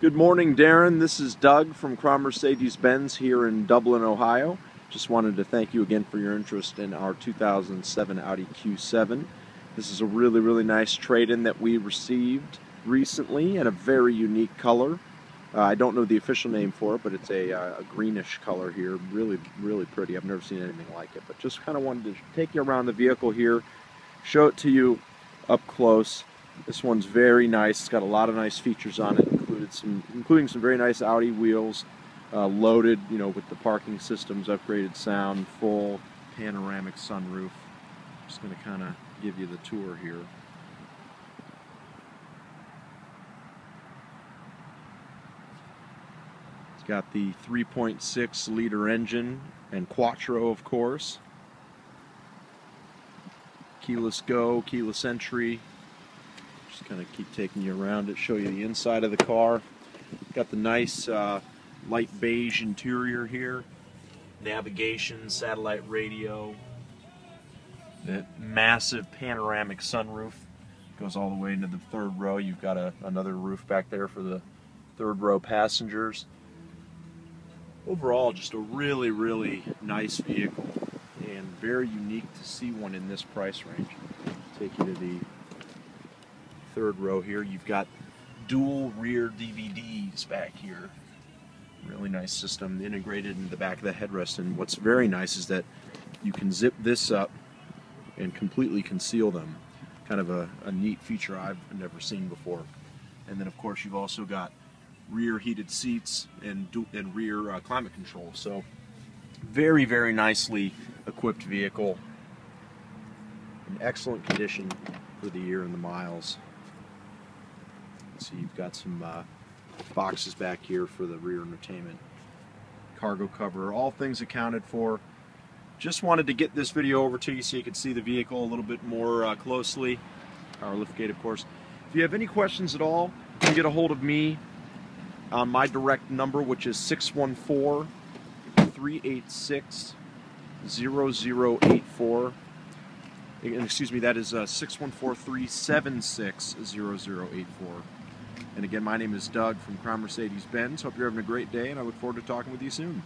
Good morning, Darren. This is Doug from Crown Mercedes-Benz here in Dublin, Ohio. Just wanted to thank you again for your interest in our 2007 Audi Q7. This is a really, really nice trade-in that we received recently in a very unique color. Uh, I don't know the official name for it, but it's a, uh, a, greenish color here. Really, really pretty. I've never seen anything like it. But just kind of wanted to take you around the vehicle here, show it to you up close. This one's very nice. It's got a lot of nice features on it some, including some very nice Audi wheels, uh, loaded, you know, with the parking systems, upgraded sound, full panoramic sunroof. Just going to kind of give you the tour here. It's got the 3.6 liter engine and quattro, of course. Keyless go, keyless entry, just kind of keep taking you around it, show you the inside of the car. Got the nice uh, light beige interior here. Navigation, satellite radio. That massive panoramic sunroof goes all the way into the third row. You've got a, another roof back there for the third row passengers. Overall, just a really, really nice vehicle and very unique to see one in this price range. Take you to the third row here, you've got dual rear DVDs back here. Really nice system integrated in the back of the headrest. And what's very nice is that you can zip this up and completely conceal them. Kind of a, a neat feature I've never seen before. And then of course you've also got rear heated seats and, and rear uh, climate control. So very, very nicely equipped vehicle. In excellent condition for the year and the miles. See, you've got some uh, boxes back here for the rear entertainment. Cargo cover, all things accounted for. Just wanted to get this video over to you so you could see the vehicle a little bit more uh, closely. Our liftgate, of course. If you have any questions at all, you can get a hold of me on my direct number, which is 614 386 0084 excuse me, that is uh, 614-376-0084. And again, my name is Doug from Crown Mercedes-Benz. Hope you're having a great day, and I look forward to talking with you soon.